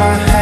my hand